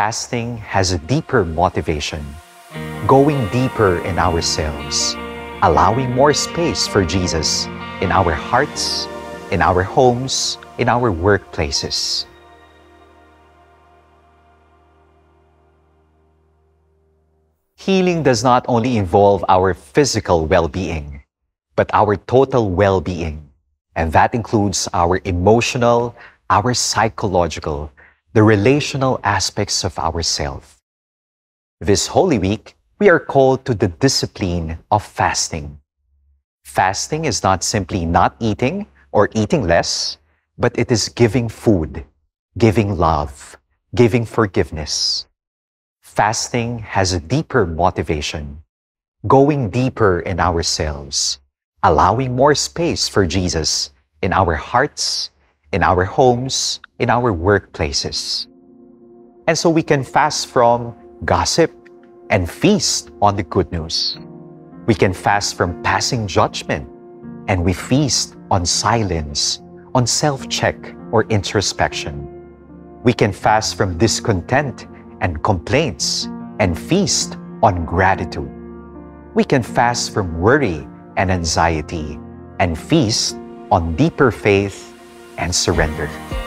fasting has a deeper motivation, going deeper in ourselves, allowing more space for Jesus in our hearts, in our homes, in our workplaces. Healing does not only involve our physical well being, but our total well being. And that includes our emotional, our psychological, the relational aspects of ourself. This Holy Week, we are called to the discipline of fasting. Fasting is not simply not eating or eating less, but it is giving food, giving love, giving forgiveness. Fasting has a deeper motivation, going deeper in ourselves, allowing more space for Jesus in our hearts, in our homes, in our workplaces. And so we can fast from gossip and feast on the good news. We can fast from passing judgment and we feast on silence, on self check or introspection. We can fast from discontent and complaints and feast on gratitude. We can fast from worry and anxiety and feast on deeper faith and surrender.